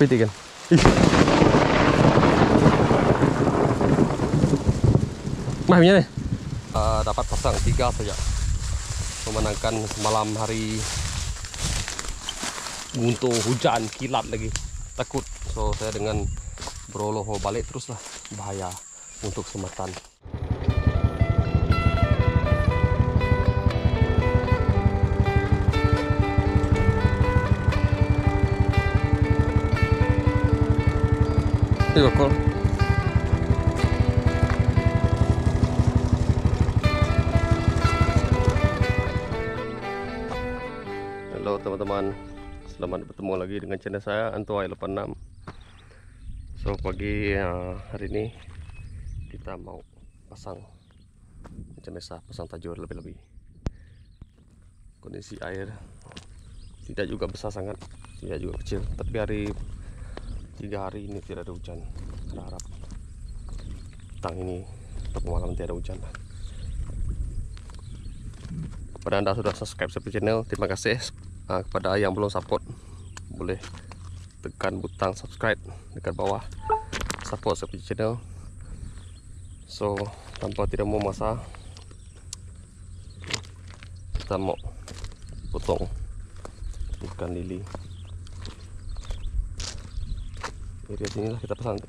Piti kan? Mahnya nih? Uh, dapat pasang tiga saja. Memenangkan malam hari guntur hujan kilat lagi. Takut. So saya dengan brolo mau balik terus lah bahaya untuk sematan Kok. Halo teman-teman. Selamat bertemu lagi dengan channel saya Antuai 86 So pagi uh, hari ini Kita mau pasang Macam biasa pasang tajur lebih-lebih. Kondisi air Tidak juga besar sangat Tidak juga kecil. Tapi hari tiga hari ini tidak ada hujan. Kita harap petang ini atau malam tidak ada hujan. Kepada anda sudah subscribe satu channel terima kasih. Uh, kepada yang belum support boleh tekan butang subscribe dekat bawah. Support satu channel. So tanpa tidak mau masa kita mau potong ikan lili Debería tener las que está pasando.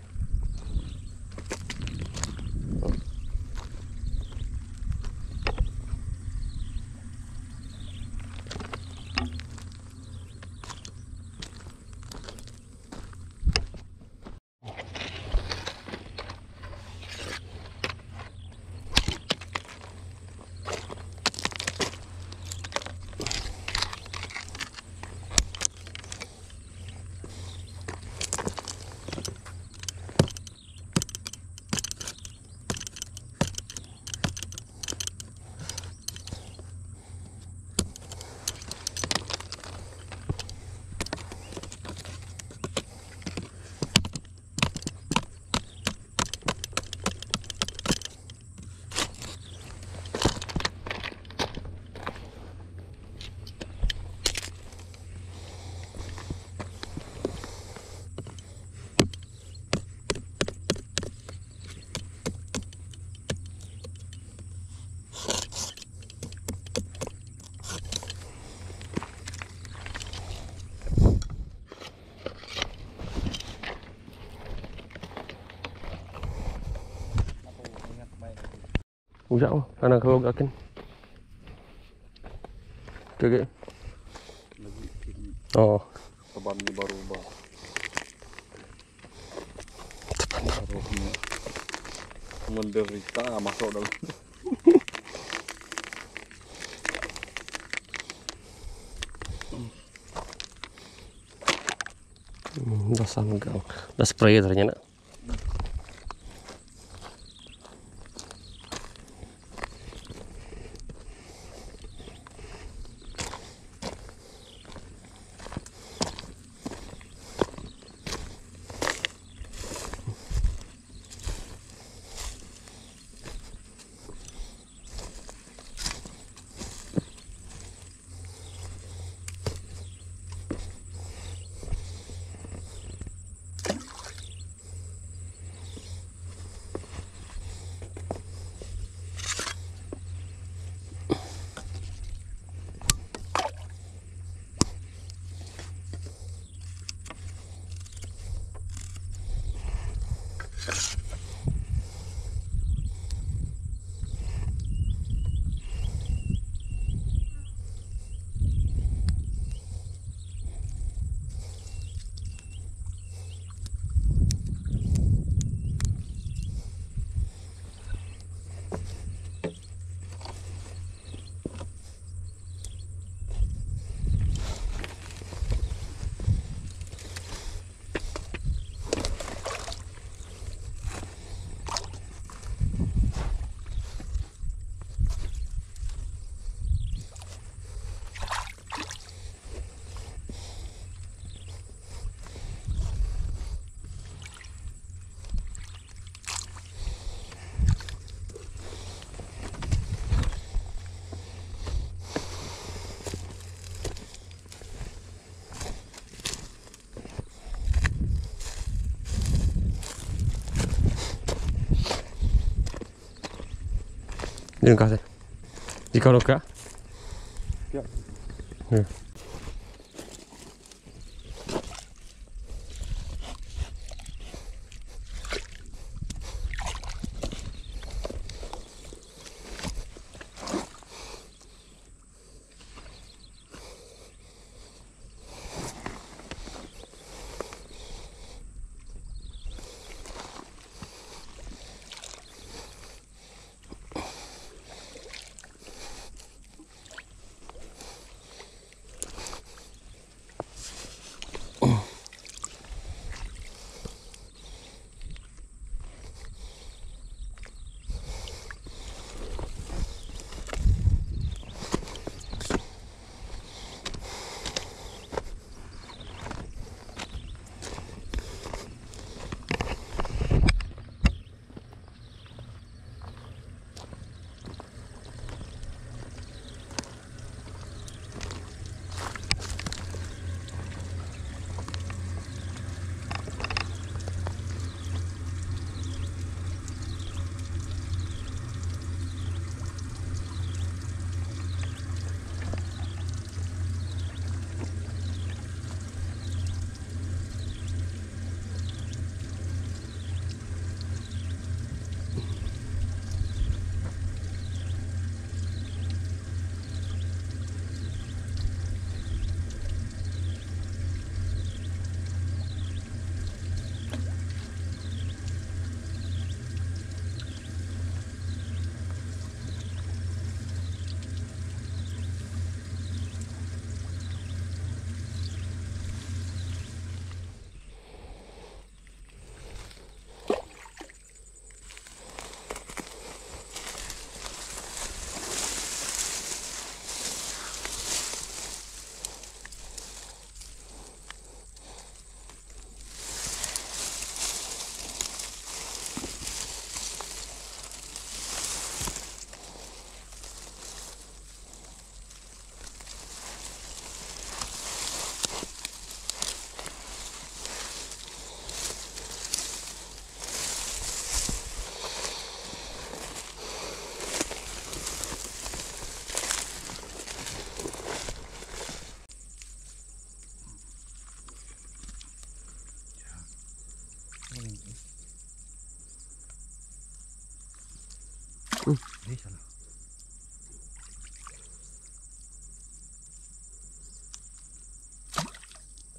Ujak mah, karena kalau gakin. Oke, Oh. Tebannya baru ubah. Baru menderita masuk dalam. Hmm, udah sanggang. Udah spray ternyata. Didn't got it. You got okay?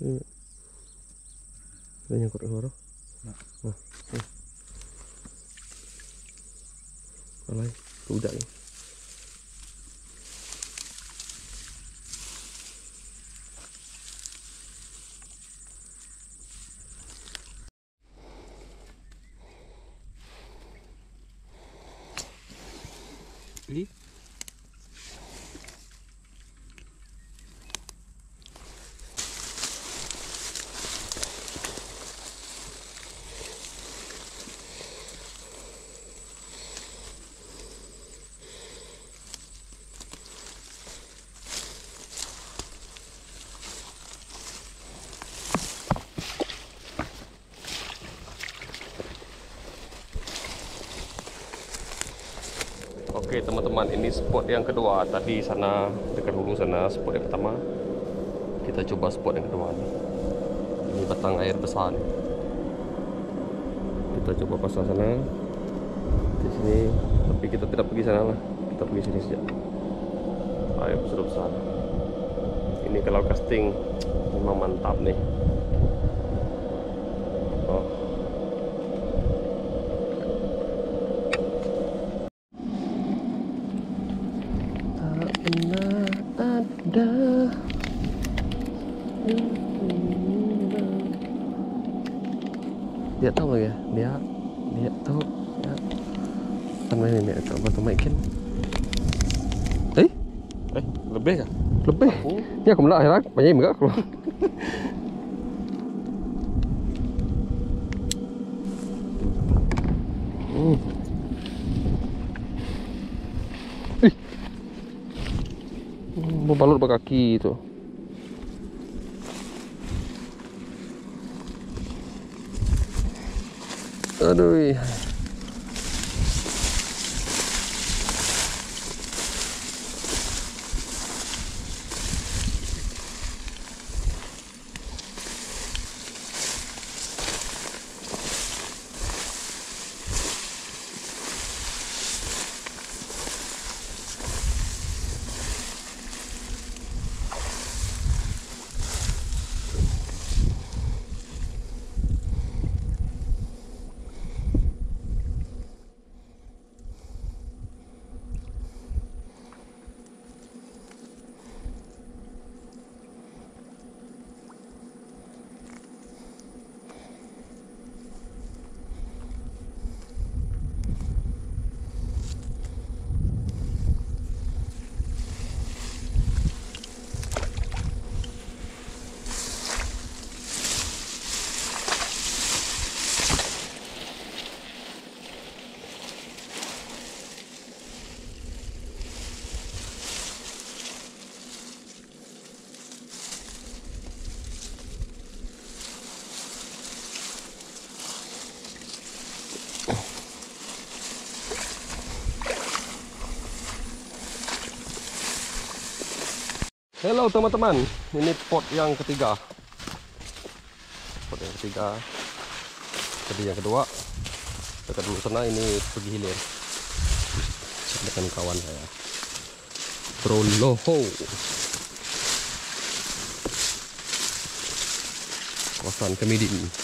Ini nyangkut ke suara. Nah. Nah. Nah. Alay, udah ni. Ini Oke teman-teman, ini spot yang kedua. Tadi sana dekat hulu sana spot yang pertama. Kita coba spot yang kedua ni. Ini batang air besar ni. Kita coba pasang sana. Di sini, tapi kita tidak pergi sana lah. Kita pergi sini saja. Air sudah besar. Ini kalau casting memang mantap nih. Oh, tak pernah ada dia tahu ya dia dia tahu ya kan main ini bantu maikin eh eh lebih kah? lebih ya aku melak akhirnya banyak enggak aku Hmm. Ih. Mau balut pakai kaki itu. Aduh. Hello teman-teman, ini pot yang ketiga. Pot yang ketiga. Jadi yang kedua, dekat dulu sana ini pergi hilir. Dengan kawan saya. Troloho. Kawasan Kemidin.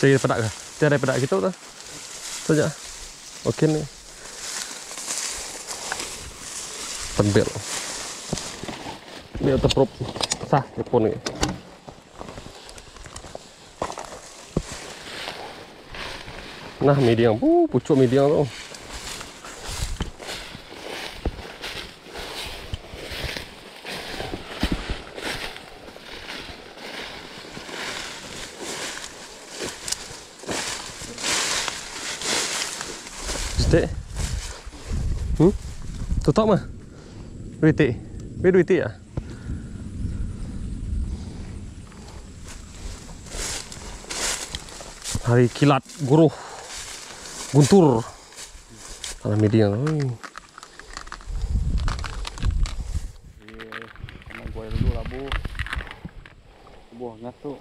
Saya pedak kah? Tiada pedak kita tu. Saja. Okey ni. Tembel. Dia terprop sah telepon ni. Nah, mediang. Uh, pucuk mediang tu. Stik. Hmm? Tutup mah. Duitik. Biar duitik ah. Hari kilat guruh guntur tanah mediang oi. Buah ngatu.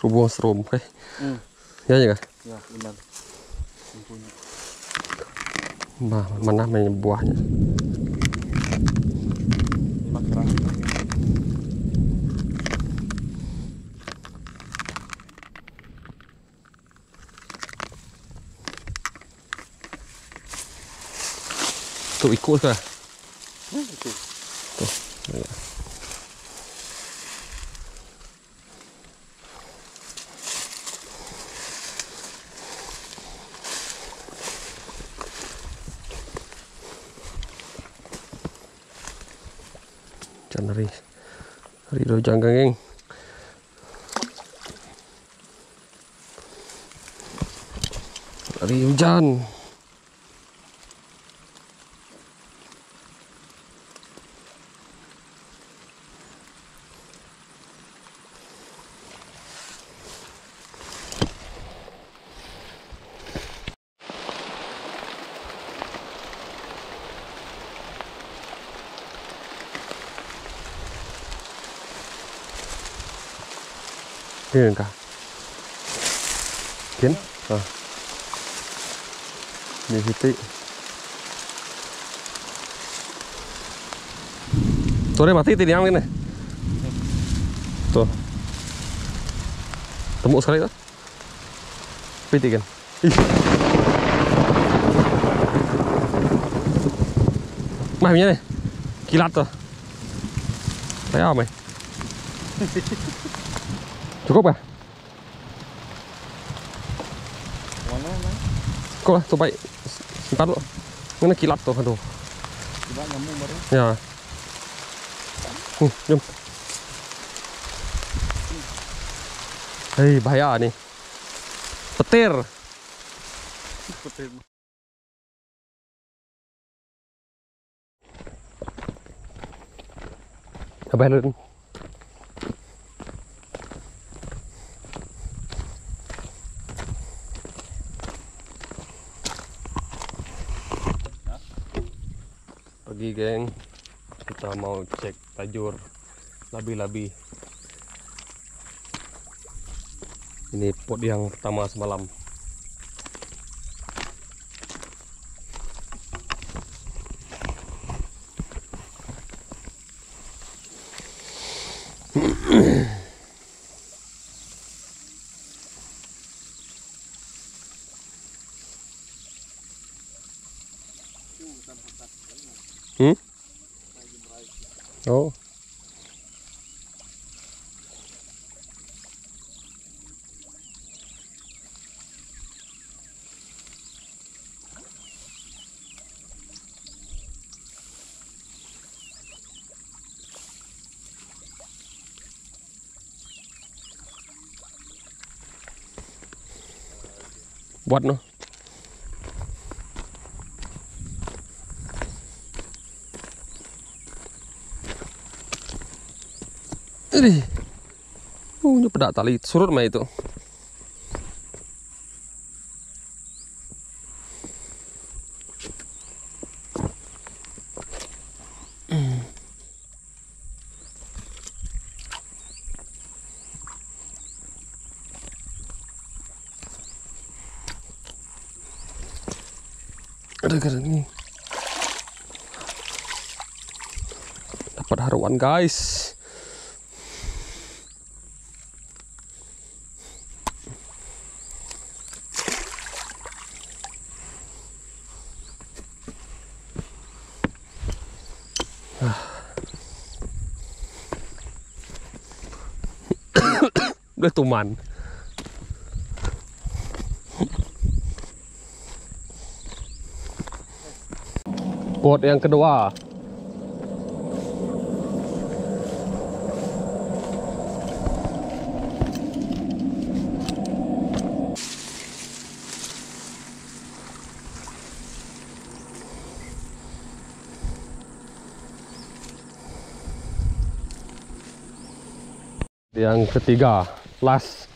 Kerubung serum. Hmm. ya ya kah? Ya benar. Bah, mana main buahnya? Tuh ikut kah Hmm, itu. ya. Jangan hari hari do janggang geng. Hari hujan. Kirim kah? Kirim? Ah. Ni titik. Sore mati tadi yang ni. Tuh. Temu sekali tak? Pitik kan? Ih. Mah punya ni. Kilat tu. Saya apa? Cukup kah? Mana mana? Cukup lah, baik. Simpan dulu. Mana kilat tu, aduh. Coba nyambung baru. Ya. Hmm, jom. Hei, bahaya ni. Petir. Seperti Abah lu. Pagi geng, kita mau cek tajur labi-labi. Ini pot yang pertama semalam. Hmm? Oh. Buat no. Ini. Oh, ini pedak tali surut mah itu. Ada gara ini. Dapat haruan guys. Udah tuman. Buat yang kedua. Yang ketiga, last.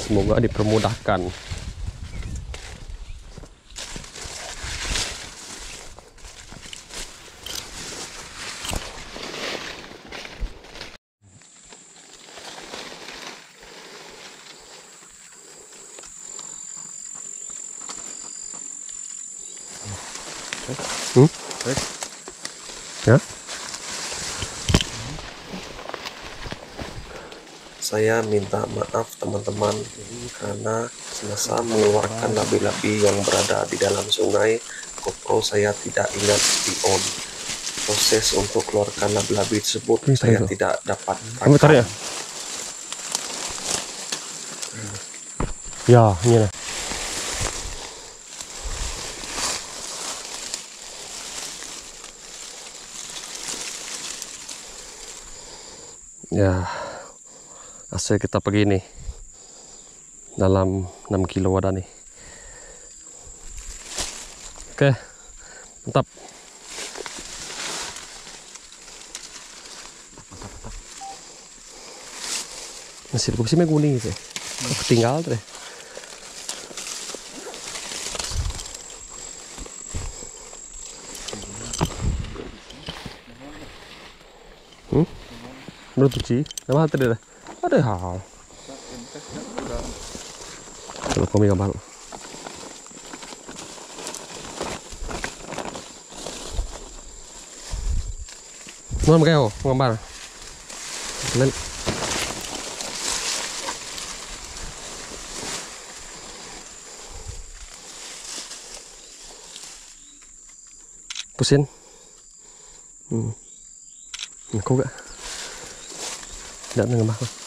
Semoga dipermudahkan. Hmm? Ya? Saya minta maaf teman-teman karena semasa mengeluarkan labi-labi yang berada di dalam sungai, GoPro saya tidak ingat di on. Proses untuk keluarkan labi-labi tersebut Ini saya itu. tidak dapat Kamu tarik ya? Ya, ini lah. Ya, hasil kita pergi nih dalam 6 kilo ada nih. Oke, mantap. Masih gue sih kuning ketinggal tuh deh. Hmm? Menurut Uci, nama hati deh. Ada hal. Kalau kami gambar. Mau kayo, gambar. Kalian Pusin. Hmm. Aku gak? Tidak nengah aku. Oke.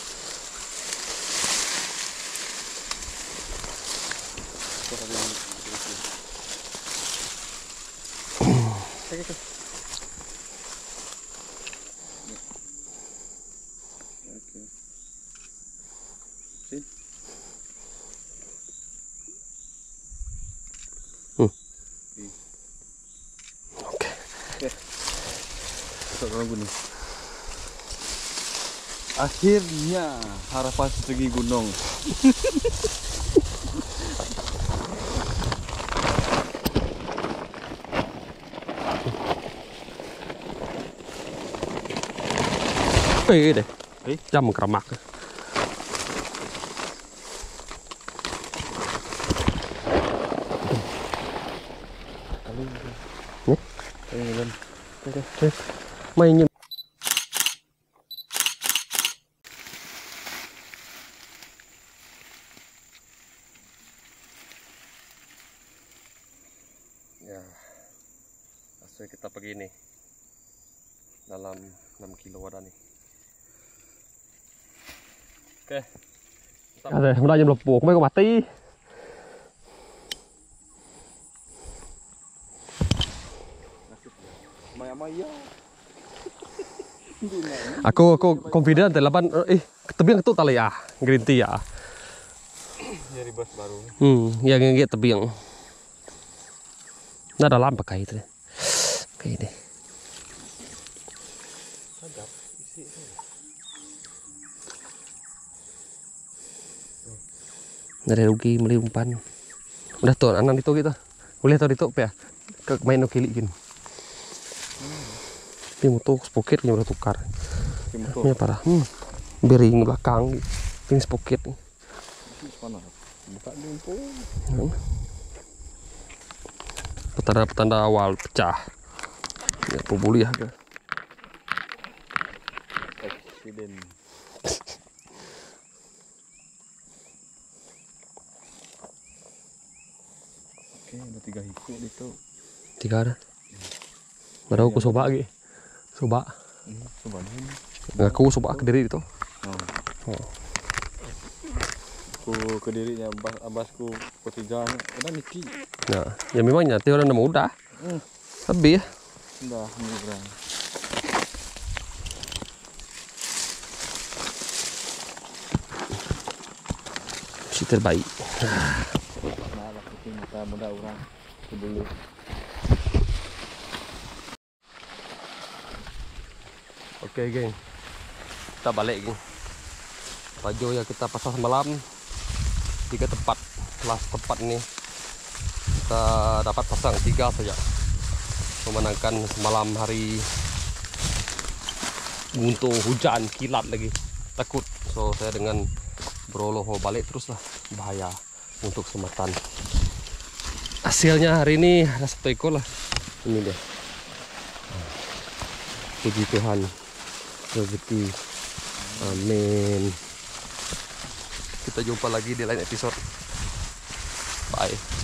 Akhirnya harapan setegi gunung. Phê đây. Phê? Dăm cả mặt. Ini kan. Mày như pagi ini dalam 6 kilo ada nih oke Nay nhầm lục buộc mấy con bạc tí. Aku aku confident delapan eh tebing itu tali ya, green tea ya. Jadi bus baru. Hmm, yang yang tebing. Nah, ada lampu kayak itu. Kayak ini. Dari rugi beli umpan. Udah tuh, anak itu gitu. Boleh tau itu ya. Ke main kili gini. Ini mutu spoket udah tukar. Ini parah. Hmm. Bering belakang. Ini spoket. Mana? Buka limpo. Petanda-petanda awal pecah. Ya, pebuli ya. Eksiden. Ada tiga hiku itu. Tiga ada. Baru aku coba lagi. Coba. Hmm, coba ini. Aku coba ke diri itu. Oh. Oh. Ku ke dirinya abas abasku ketiga udah niki. Nah, ya memang nyati orang nama udah. Hmm. Lebih ya. Udah. Si terbaik. Nah, muda orang dulu. Oke, geng. Kita balik, geng. Baju yang kita pasang semalam tiga tempat. Kelas tempat ini kita dapat pasang tiga saja. Memenangkan semalam hari guntur hujan kilat lagi takut so saya dengan beroloh mau balik terus lah bahaya untuk sematan hasilnya hari ini ada satu ekor lah. Ini dia. Puji Tuhan. Rezeki. Amin. Kita jumpa lagi di lain episode. Bye